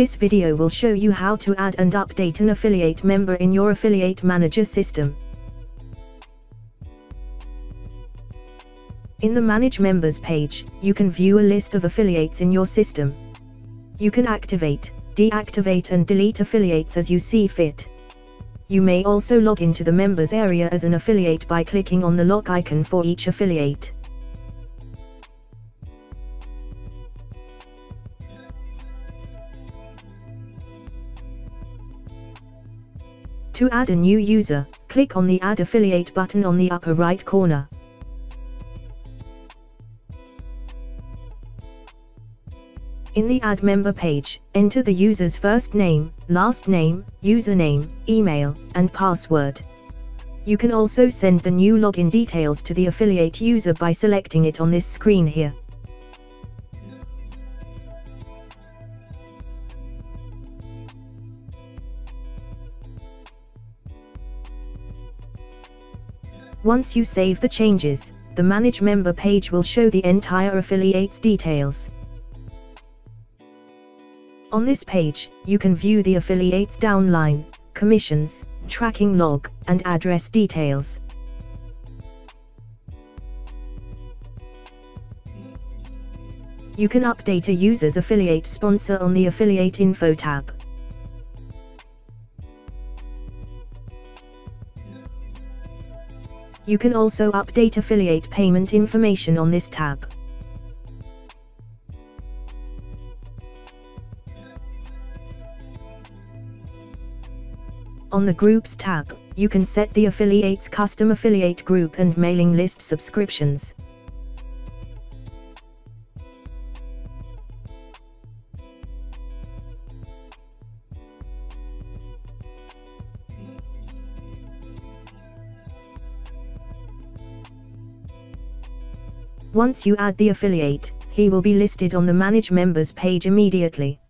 This video will show you how to add and update an affiliate member in your Affiliate Manager system. In the Manage Members page, you can view a list of affiliates in your system. You can activate, deactivate and delete affiliates as you see fit. You may also log into the members area as an affiliate by clicking on the lock icon for each affiliate. To add a new user, click on the Add Affiliate button on the upper right corner. In the Add Member page, enter the user's first name, last name, username, email, and password. You can also send the new login details to the affiliate user by selecting it on this screen here. Once you save the changes, the Manage Member page will show the entire affiliate's details. On this page, you can view the affiliate's downline, commissions, tracking log, and address details. You can update a user's affiliate sponsor on the Affiliate Info tab. You can also update affiliate payment information on this tab. On the Groups tab, you can set the affiliate's custom affiliate group and mailing list subscriptions. Once you add the affiliate, he will be listed on the Manage Members page immediately.